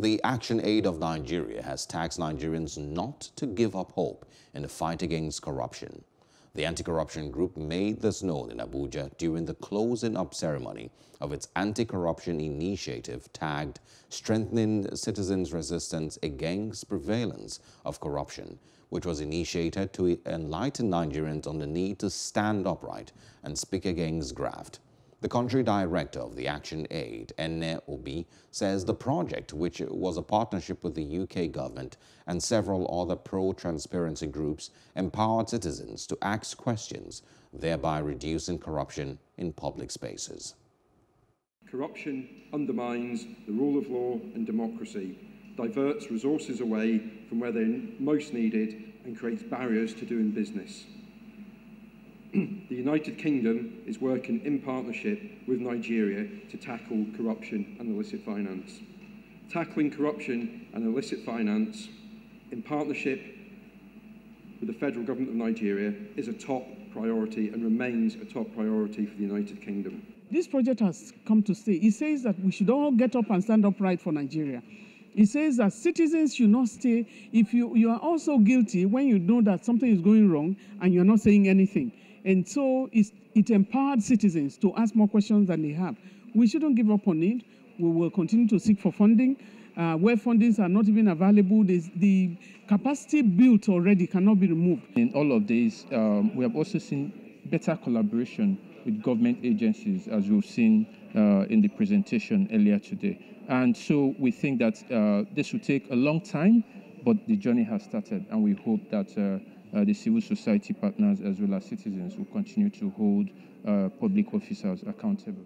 The Action Aid of Nigeria has tasked Nigerians not to give up hope in the fight against corruption. The anti-corruption group made this known in Abuja during the closing up ceremony of its anti-corruption initiative tagged Strengthening Citizens' Resistance Against Prevalence of Corruption, which was initiated to enlighten Nigerians on the need to stand upright and speak against graft. The country director of the Action Aid, Ene Obi, says the project, which was a partnership with the UK government and several other pro-transparency groups, empowered citizens to ask questions, thereby reducing corruption in public spaces. Corruption undermines the rule of law and democracy, diverts resources away from where they're most needed and creates barriers to doing business. The United Kingdom is working in partnership with Nigeria to tackle corruption and illicit finance. Tackling corruption and illicit finance in partnership with the federal government of Nigeria is a top priority and remains a top priority for the United Kingdom. This project has come to stay. It says that we should all get up and stand upright for Nigeria. It says that citizens should not stay if you, you are also guilty when you know that something is going wrong and you're not saying anything. And so it empowered citizens to ask more questions than they have. We shouldn't give up on it. We will continue to seek for funding. Uh, where fundings are not even available, the capacity built already cannot be removed. In all of this, um, we have also seen better collaboration with government agencies, as we've seen uh, in the presentation earlier today. And so we think that uh, this will take a long time, but the journey has started, and we hope that uh, uh, the civil society partners as well as citizens will continue to hold uh, public officers accountable.